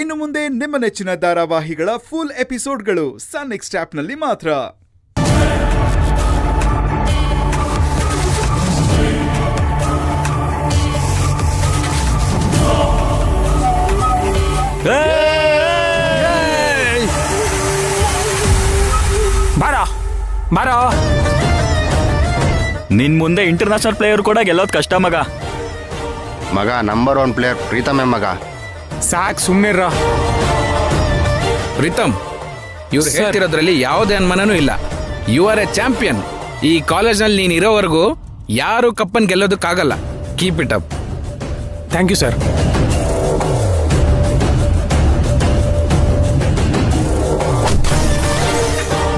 ಇನ್ನು ಮುಂದೆ ನಿಮ್ಮ ನೆಚ್ಚಿನ ಧಾರಾವಾಹಿಗಳ ಫುಲ್ ಎಪಿಸೋಡ್ಗಳು ಸನ್ ನೆಕ್ಸ್ಟ್ ಆ್ಯಪ್ನಲ್ಲಿ ಮಾತ್ರ ಬಾರೋ ಬಾರೋ. ನಿನ್ ಮುಂದೆ ಇಂಟರ್ನ್ಯಾಷನಲ್ ಪ್ಲೇಯರ್ ಕೂಡ ಗೆಲ್ಲೋದು ಕಷ್ಟ ಮಗ. ಮಗ ನಂಬರ್ ಒನ್ ಪ್ಲೇಯರ್ ಪ್ರೀತಮೆ ಮಗ. ಸಾಕ್ ರಾ ಪ್ರೀತಮ್ ಇವ್ರು ಹೇಳ್ತಿರೋದ್ರಲ್ಲಿ ಯಾವುದೇ ಅನುಮಾನನೂ ಇಲ್ಲ. ಯು ಆರ್ ಎ ಚಾಂಪಿಯನ್ ಈ ಕಾಲೇಜ್ನಲ್ಲಿ ನೀನು ಇರೋವರೆಗೂ ಯಾರು ಕಪ್ಪನ್ ಗೆಲ್ಲೋದಕ್ಕಾಗಲ್ಲ. Keep it up thank you sir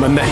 ಬಂದೆ.